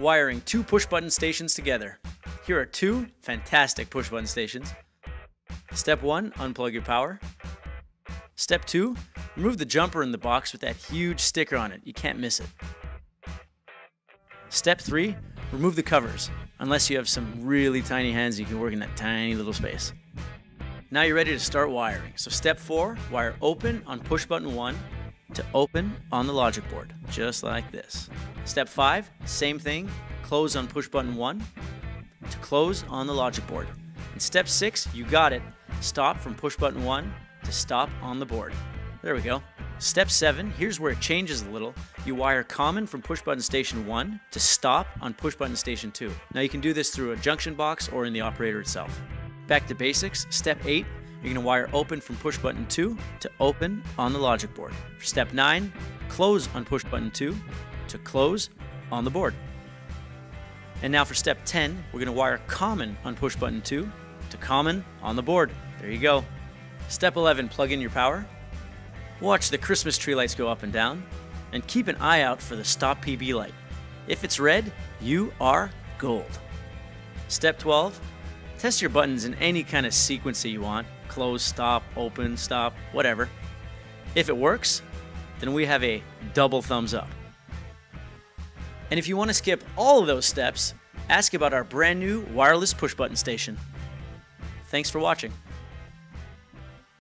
wiring two push button stations together. Here are two fantastic push button stations. Step 1, unplug your power. Step 2, remove the jumper in the box with that huge sticker on it. You can't miss it. Step 3, remove the covers, unless you have some really tiny hands you can work in that tiny little space. Now you're ready to start wiring. So step 4, wire open on push button 1 to open on the logic board, just like this. Step 5, same thing, close on push button 1 to close on the logic board. And step 6, you got it, stop from push button 1 to stop on the board. There we go. Step 7, here's where it changes a little. You wire common from push button station 1 to stop on push button station 2. Now you can do this through a junction box or in the operator itself. Back to basics, step 8, you're to wire open from push button 2 to open on the logic board. For step 9, close on push button 2 to close on the board. And now for step 10, we're going to wire common on push button 2 to common on the board. There you go. Step 11, plug in your power. Watch the Christmas tree lights go up and down. And keep an eye out for the stop PB light. If it's red, you are gold. Step 12, test your buttons in any kind of sequence that you want close, stop, open, stop, whatever. If it works, then we have a double thumbs up. And if you want to skip all of those steps, ask about our brand new wireless push button station. Thanks for watching.